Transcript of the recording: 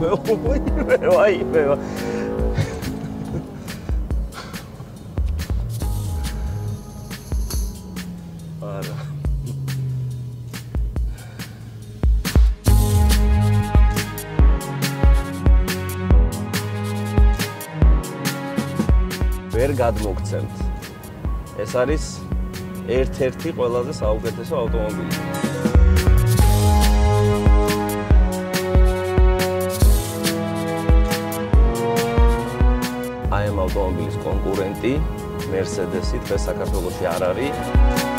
ვაიმე, ვაიმე. არა. ვერ გადმოგცემთ. ეს არის ერთ-ერთი ყველაზე საუკეთესო ავტომობილი. ამ ავტომობილის კონკურენტი Mercedes-ი დღეს საქართველოში არ არის.